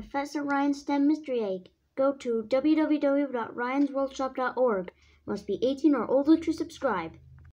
Professor Ryan's STEM Mystery Egg, go to www.ryans.worldshop.org. Must be 18 or older to subscribe.